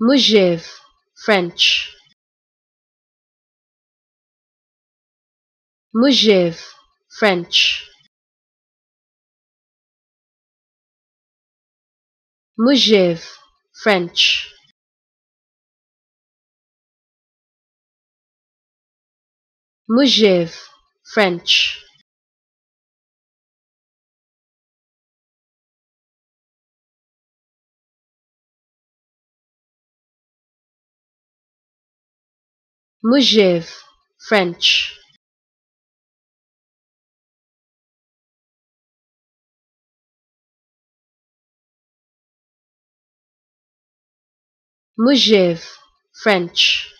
Mujev, French. Mujev, French. Mujev, French. Mujev, French. Mujev, French. Mujev, French.